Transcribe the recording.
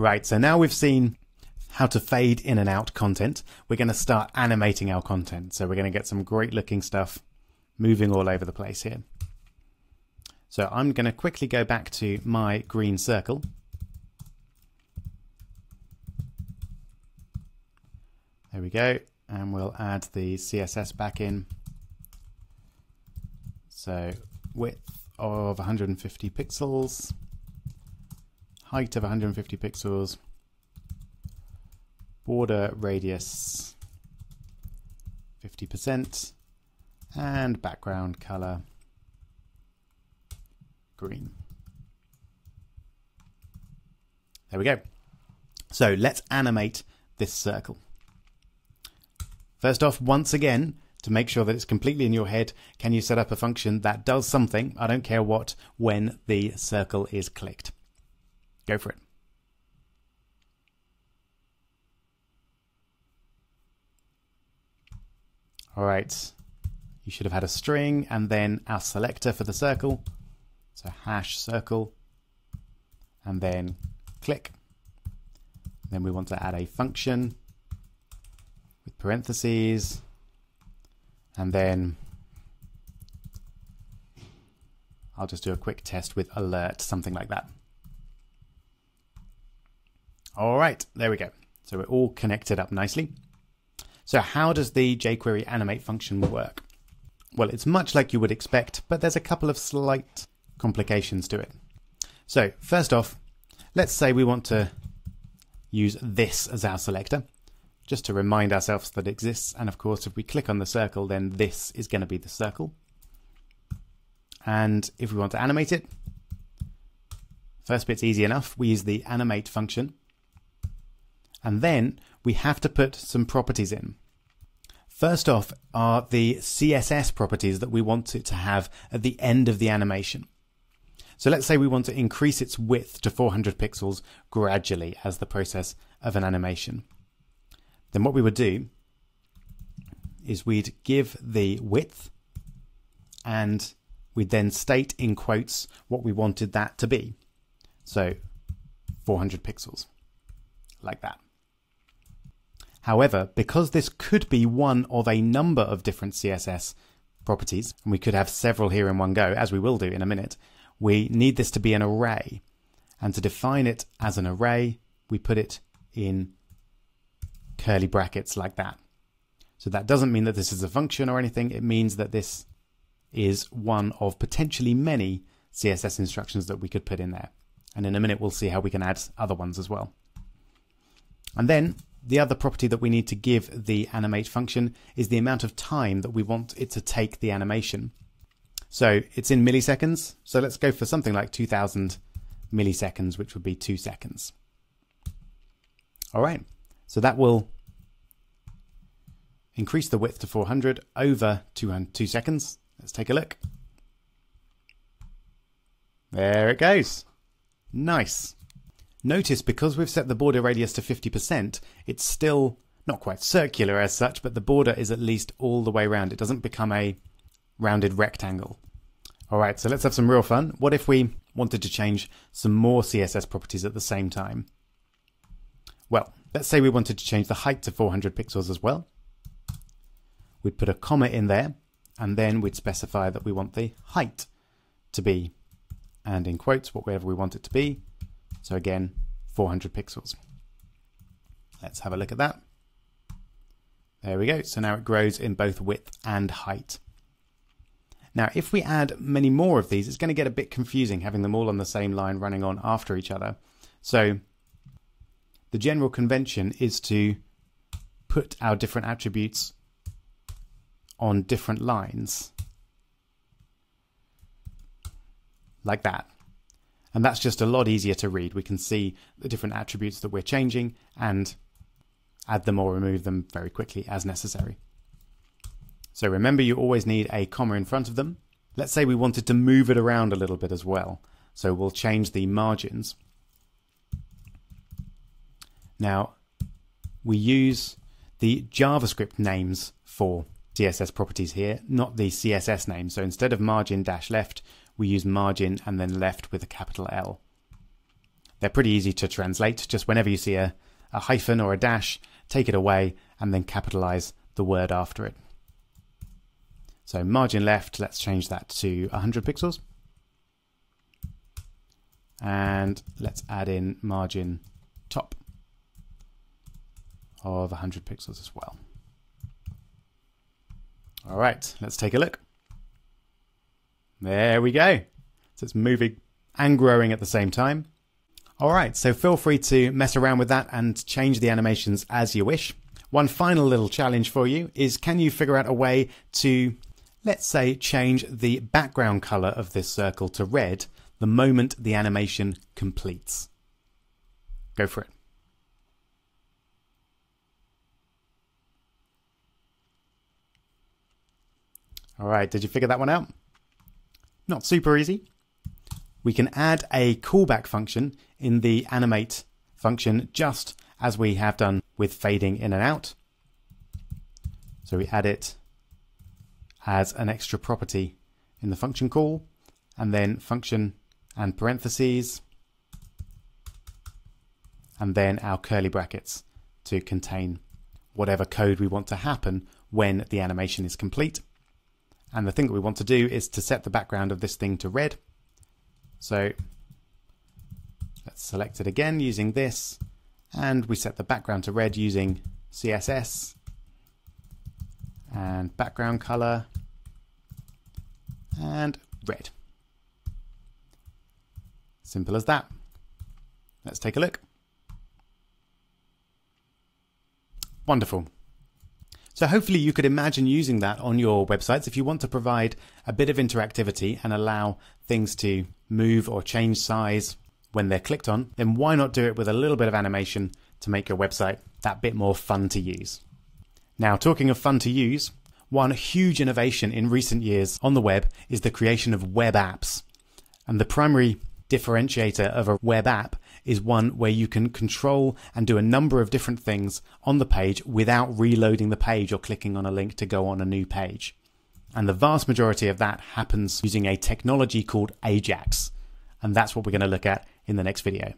Right, so now we've seen how to fade in and out content. We're going to start animating our content. So we're going to get some great looking stuff moving all over the place here. So I'm going to quickly go back to my green circle. There we go. And we'll add the CSS back in. So width of 150 pixels, height of 150 pixels, border radius 50%, and background color green. There we go. So let's animate this circle. First off, once again, to make sure that it's completely in your head, can you set up a function that does something, I don't care what, when the circle is clicked? Go for it. All right, you should have had a string and then our selector for the circle. So hash circle and then click. Then we want to add a function with parentheses and then I'll just do a quick test with alert, something like that. All right, there we go. So we're all connected up nicely. So how does the jQuery animate function work? Well, it's much like you would expect, but there's a couple of slight complications to it. So first off, let's say we want to use this as our selector just to remind ourselves that it exists. And of course, if we click on the circle, then this is going to be the circle. And if we want to animate it, first bit's easy enough. We use the animate function. And then we have to put some properties in. First off are the CSS properties that we want it to have at the end of the animation. So let's say we want to increase its width to 400 pixels gradually as the process of an animation then what we would do is we'd give the width and we'd then state in quotes what we wanted that to be. So 400 pixels, like that. However, because this could be one of a number of different CSS properties, and we could have several here in one go, as we will do in a minute, we need this to be an array. And to define it as an array, we put it in curly brackets like that. So that doesn't mean that this is a function or anything. It means that this is one of potentially many CSS instructions that we could put in there. And in a minute, we'll see how we can add other ones as well. And then the other property that we need to give the animate function is the amount of time that we want it to take the animation. So it's in milliseconds. So let's go for something like 2000 milliseconds, which would be two seconds. All right. So that will increase the width to 400 over two, two seconds. Let's take a look. There it goes. Nice. Notice because we've set the border radius to 50%, it's still not quite circular as such, but the border is at least all the way around. It doesn't become a rounded rectangle. All right, so let's have some real fun. What if we wanted to change some more CSS properties at the same time? Well, let's say we wanted to change the height to 400 pixels as well. We'd put a comma in there, and then we'd specify that we want the height to be, and in quotes, whatever we want it to be. So again, 400 pixels. Let's have a look at that. There we go. So now it grows in both width and height. Now, if we add many more of these, it's going to get a bit confusing having them all on the same line running on after each other. So the general convention is to put our different attributes on different lines like that. And that's just a lot easier to read. We can see the different attributes that we're changing and add them or remove them very quickly as necessary. So remember, you always need a comma in front of them. Let's say we wanted to move it around a little bit as well. So we'll change the margins. Now, we use the JavaScript names for CSS properties here, not the CSS name. So instead of margin dash left, we use margin and then left with a capital L. They're pretty easy to translate. Just whenever you see a, a hyphen or a dash, take it away and then capitalize the word after it. So margin left, let's change that to 100 pixels. And let's add in margin top of 100 pixels as well. All right, let's take a look. There we go. So it's moving and growing at the same time. All right, so feel free to mess around with that and change the animations as you wish. One final little challenge for you is can you figure out a way to, let's say, change the background color of this circle to red the moment the animation completes? Go for it. All right, did you figure that one out? Not super easy we can add a callback function in the animate function just as we have done with fading in and out. So we add it as an extra property in the function call and then function and parentheses and then our curly brackets to contain whatever code we want to happen when the animation is complete. And the thing that we want to do is to set the background of this thing to red so let's select it again using this and we set the background to red using CSS and background color and red. Simple as that. Let's take a look. Wonderful. So hopefully you could imagine using that on your websites if you want to provide a bit of interactivity and allow things to move or change size when they're clicked on, then why not do it with a little bit of animation to make your website that bit more fun to use. Now, talking of fun to use, one huge innovation in recent years on the web is the creation of web apps. And the primary differentiator of a web app is one where you can control and do a number of different things on the page without reloading the page or clicking on a link to go on a new page. And the vast majority of that happens using a technology called Ajax. And that's what we're going to look at in the next video.